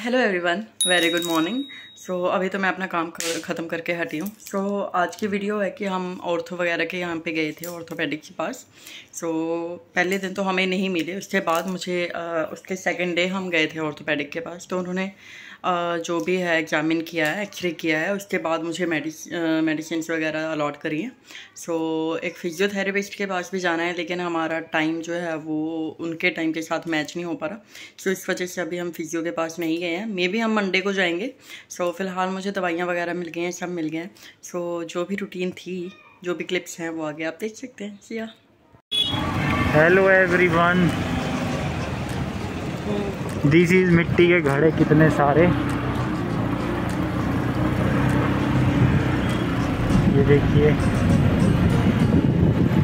Hello everyone very good morning so अभी तो मैं अपना काम कर, ख़त्म करके हटी हूँ। सो so, आज की वीडियो है कि हम ऑर्थो वगैरह के यहाँ पे गए थे ऑर्थोपेडिक के पास। सो so, पहले दिन तो हमें नहीं मिले। उसके बाद मुझे आ, उसके सेकंड डे हम गए थे ऑर्थोपेडिक के पास। तो उन्होंने जो भी है एग्ज़ामिन किया है एक्सरे किया है, उसके बाद मुझे मेडिसिन वगैरह अलॉट करी हैं। सो एक फिजियोथेरेपिस्ट के पास भी जाना है, लेकिन हमारा टाइम जो है, वो उनके टाइम के साथ मैच नहीं हो पा रहा। सो इस वजह से अभी हम फिजियो के पास नहीं गए हैं। मे भी हम मंडे को जाएँगे। सो फ़िलहाल मुझे दवाइयाँ वगैरह मिल गई हैं, सब मिल गए हैं। सो जो भी रूटीन थी, जो भी क्लिप्स हैं, वो आगे आप देख सकते हैं। Siya hello everyone this is मिट्टी के घड़े कितने सारे? ये देखिए।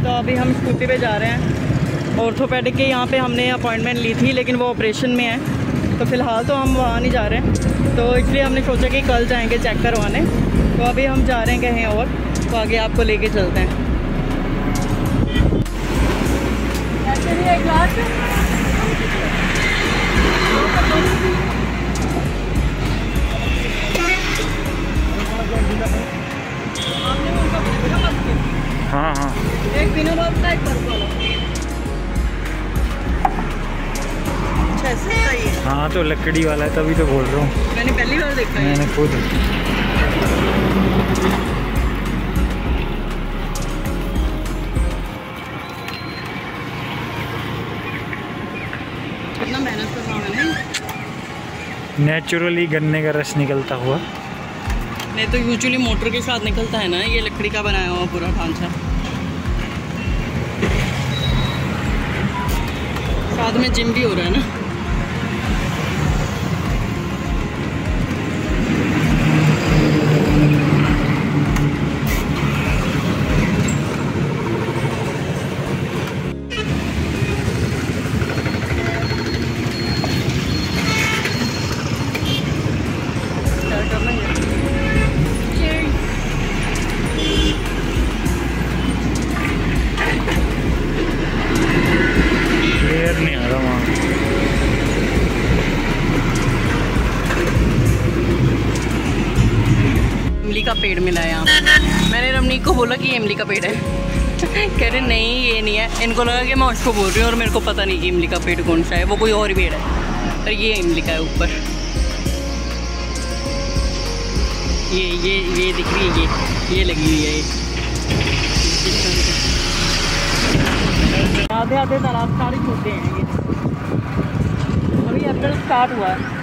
तो अभी हम स्कूटी पे जा रहे हैं। ऑर्थोपेडिक के यहाँ पे हमने अपॉइंटमेंट ली थी लेकिन वो ऑपरेशन में है। तो फ़िलहाल तो हम वहाँ नहीं जा रहे हैं। तो इसलिए हमने सोचा कि कल जाएँगे चेक करवाने। तो अभी हम जा रहे हैं कहीं और। तो आगे आपको लेके चलते हैं। हाँ हाँ। एक बिना बाप का एक पर्पल अच्छा हाँ तो लकड़ी वाला है तभी तो बोल रहा हूँ। मैंने पहली बार देखा मैंने खुद। कितना मेहनत कर रहा मैंने। नेचुरली गन्ने का रस निकलता हुआ। नहीं तो यूजुअली मोटर के साथ निकलता है ना, ये लकड़ी का बनाया हुआ पूरा ढांचा। साथ में जिम भी हो रहा है ना। पेड़ मिला है यहाँ मैंने रमनीक को बोला कि इमली का पेड़ है। कह रहे, नहीं, ये नहीं है। इनको लगा कि मैं उसको बोल रही हूँ और मेरे को पता नहीं कि इमली का पेड़ कौन सा है। वो कोई और पेड़ है। और ये इमली का है ऊपर। ये ये ये दिख रही है, ये ये लगी हुई है, ये। आधे आधे तालाब सारे छोटे हैं, ये। अभी अप्रैल स्टार्ट हुआ है।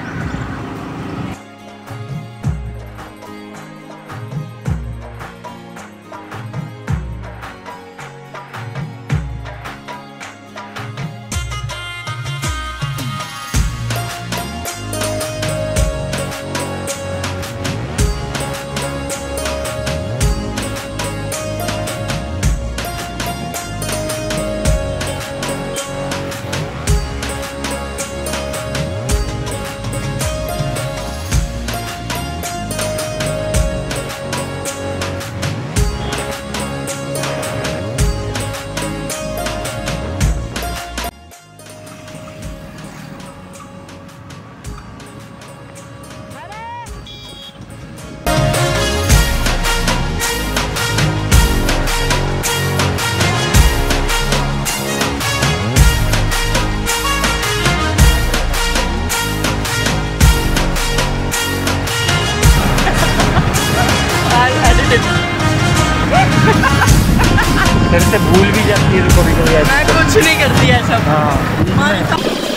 फिर से भूल भी जाती है कभी कभी मैं कुछ नहीं करती ऐसा। हाँ।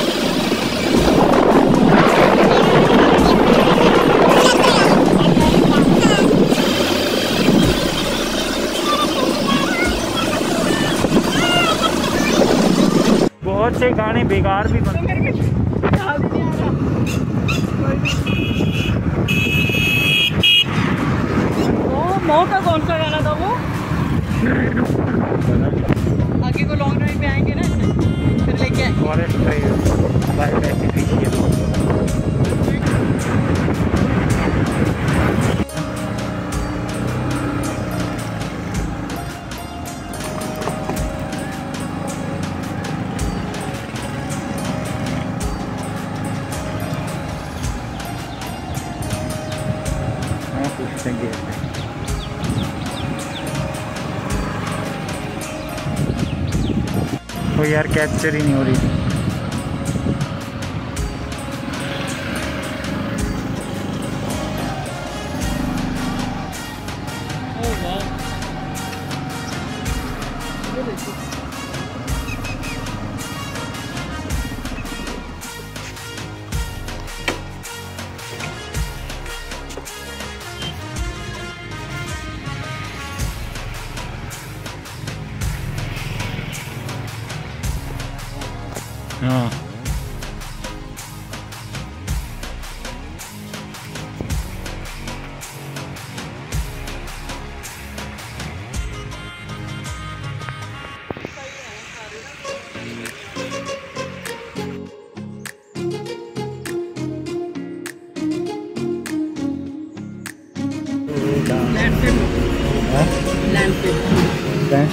बहुत से गाने बेकार भी बनते मौ तो यार कैप्चर ही नहीं हो रही।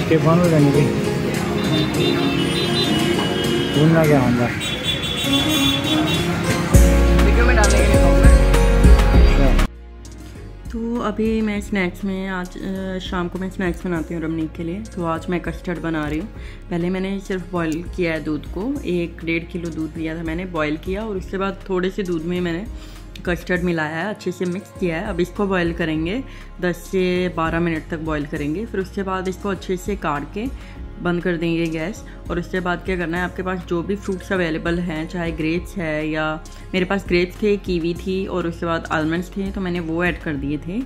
लैंडस्केप बन रही थी घूमना क्या होगा के अच्छा। तो अभी मैं स्नैक्स में आज शाम को मैं स्नैक्स बनाती हूँ रमनीक के लिए। तो आज मैं कस्टर्ड बना रही हूँ। पहले मैंने सिर्फ़ बॉईल किया है दूध को। एक डेढ़ किलो दूध लिया था मैंने बॉईल किया और उसके बाद थोड़े से दूध में मैंने कस्टर्ड मिलाया है, अच्छे से मिक्स किया है। अब इसको बॉईल करेंगे 10 से 12 मिनट तक बॉईल करेंगे। फिर उसके बाद इसको अच्छे से काट के बंद कर देंगे गैस। और उसके बाद क्या करना है, आपके पास जो भी फ्रूट्स अवेलेबल हैं, चाहे ग्रेप्स है या मेरे पास ग्रेप्स थे कीवी थी, और उसके बाद आलमंड्स थे तो मैंने वो ऐड कर दिए थे।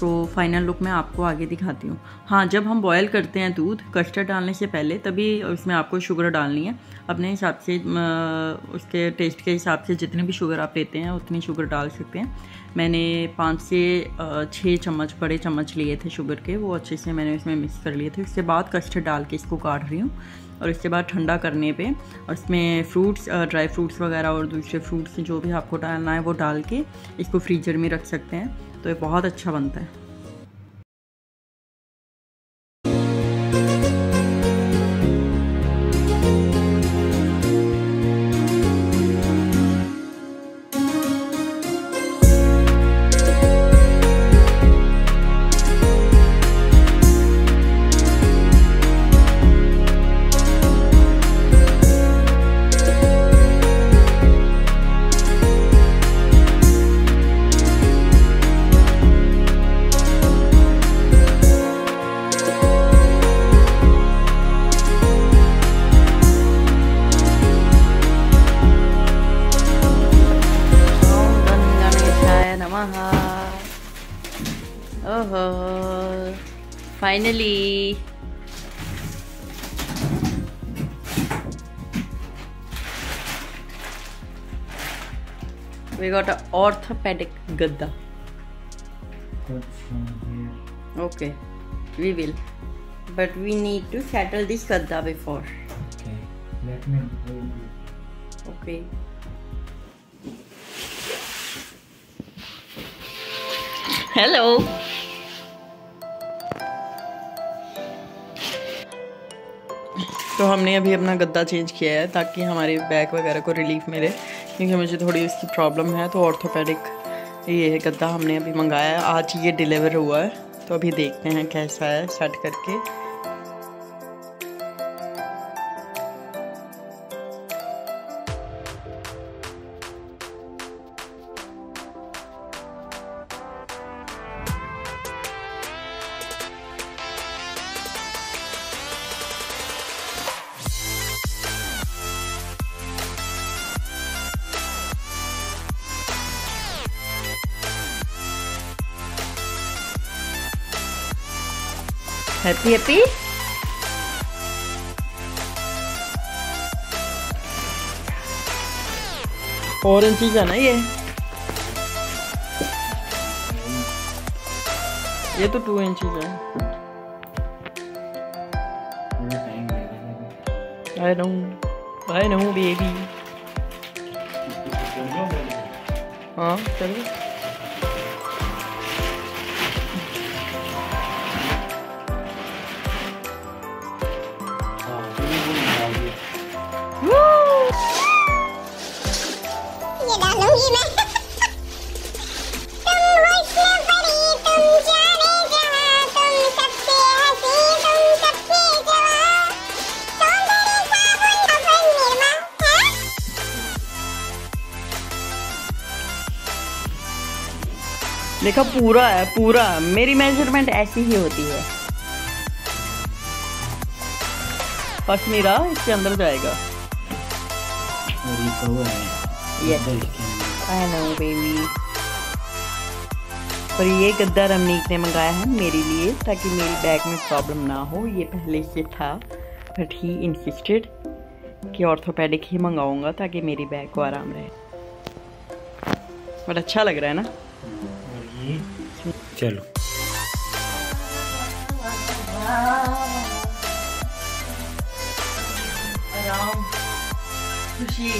तो फाइनल लुक मैं आपको आगे दिखाती हूँ। हाँ जब हम बॉयल करते हैं दूध कस्टर्ड डालने से पहले, तभी उसमें आपको शुगर डालनी है। अपने हिसाब से उसके टेस्ट के हिसाब से जितने भी शुगर आप लेते हैं, उतनी शुगर डाल सकते हैं। मैंने पाँच से छः चम्मच, बड़े चम्मच लिए थे शुगर के, वो अच्छे से मैंने उसमें मिक्स कर लिए थे। उसके बाद कस्टर्ड डाल के इसको काट रही हूँ। और इसके बाद ठंडा करने पे और इसमें फ्रूट्स ड्राई फ्रूट्स वगैरह और दूसरे फ्रूट्स जो भी आपको डालना है वो डाल के इसको फ्रीजर में रख सकते हैं। तो ये बहुत अच्छा बनता है। Finally! We got an orthopedic gadda. Okay, we will. But we need to settle this gadda before. Okay, let me hold you. Okay. Hello. तो हमने अभी अपना गद्दा चेंज किया है ताकि हमारे बैक वगैरह को रिलीफ मिले, क्योंकि मुझे थोड़ी उसकी प्रॉब्लम है तो ऑर्थोपेडिक ये गद्दा हमने अभी मंगाया है। आज ये डिलीवर हुआ है तो अभी देखते हैं कैसा है सेट करके। हैप्पी हैप्पी ऑरेंज चीज़ है ना ये ये तो टू इंचज है I know I know baby हाँ चलो देखा पूरा है पूरा। मेरी मेज़रमेंट ऐसी ही होती है। पश्मीरा इसके अंदर जाएगा। यस आई नो बेबी और ये गद्दा रमनीक ने मंगाया है मेरे लिए ताकि मेरी बैग में प्रॉब्लम ना हो। ये पहले से था बट ही इंसिस्टेड कि ऑर्थोपेडिक ही मंगाऊँगा ताकि मेरी बैग को आराम रहे। बट अच्छा लग रहा है ना? चलो। खुशी।